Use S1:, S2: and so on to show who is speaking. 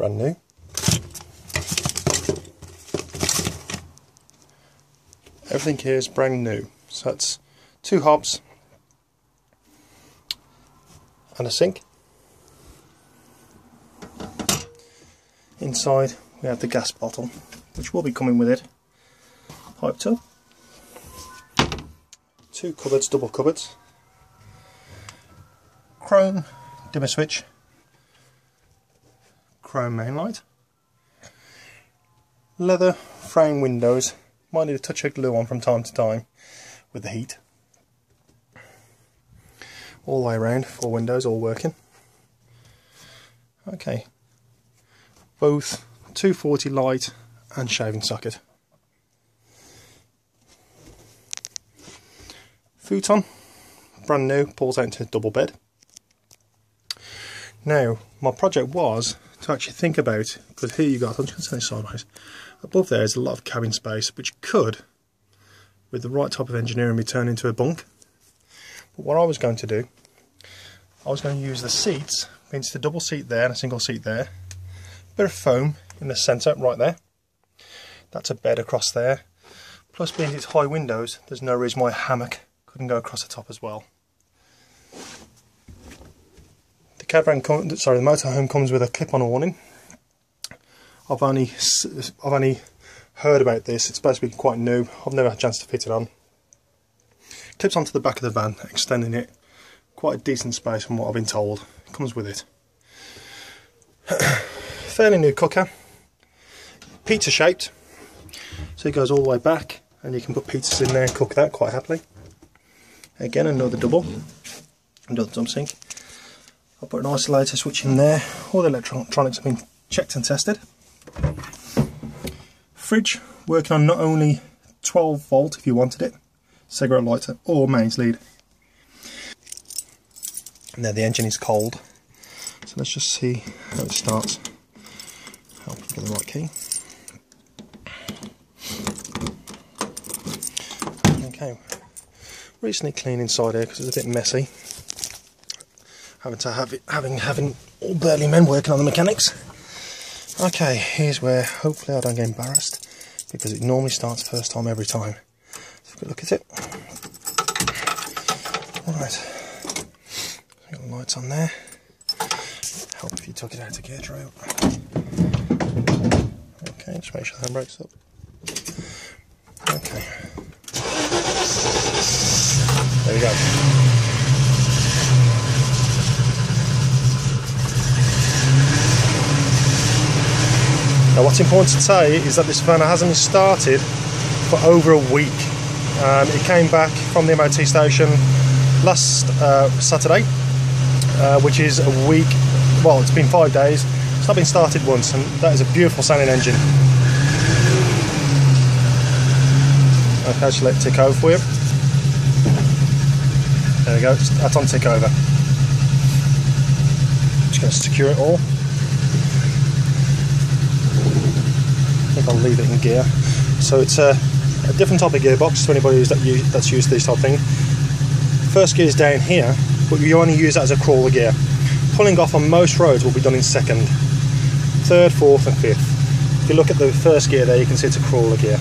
S1: brand new. Everything here is brand new. So that's two hobs and a sink. Inside we have the gas bottle, which will be coming with it, piped up. Two cupboards, double cupboards. Chrome dimmer switch, chrome main light, leather frame windows, might need a touch of glue on from time to time with the heat. All the way around, four windows all working. Okay, both 240 light and shaving socket. Futon, brand new, pulls out into double bed. Now, my project was to actually think about, because here you got, I'm just going to turn say sideways, above there is a lot of cabin space, which could, with the right type of engineering, be turned into a bunk. But what I was going to do, I was going to use the seats, means the double seat there and a single seat there, a bit of foam in the centre, right there. That's a bed across there. Plus, being it's high windows, there's no reason why a hammock couldn't go across the top as well. Caravan, sorry, the motorhome comes with a clip-on awning. I've only, I've only heard about this. It's supposed to be quite new. I've never had a chance to fit it on. Clips onto the back of the van, extending it quite a decent space from what I've been told. It comes with it. Fairly new cooker. Pizza shaped. So it goes all the way back and you can put pizzas in there and cook that quite happily. Again, another double. Another dump sink. I'll put an isolator switch in there. All the electronics have been checked and tested. Fridge working on not only 12 volt if you wanted it, cigarette lighter or mains lead. Now the engine is cold, so let's just see how it starts. Help get the right key. Okay, recently clean inside here because it's a bit messy having to have it, having having all burly men working on the mechanics. Okay, here's where hopefully I don't get embarrassed because it normally starts first time every time. Let's have a look at it. Alright, got the lights on there. Help if you took it out of gear drive. Okay, just make sure the handbrake's up. Okay. There we go. Now what's important to say is that this van hasn't started for over a week. Um, it came back from the MOT station last uh, Saturday, uh, which is a week, well it's been five days, it's not been started once and that is a beautiful sounding engine. Okay, just let it tick over for you. There we go, that's on tick over. Just going to secure it all. I'll leave it in gear. So it's a, a different type of gearbox to anybody that you, that's used this type of thing. First gear is down here, but you only use that as a crawler gear. Pulling off on most roads will be done in second, third, fourth and fifth. If you look at the first gear there, you can see it's a crawler gear.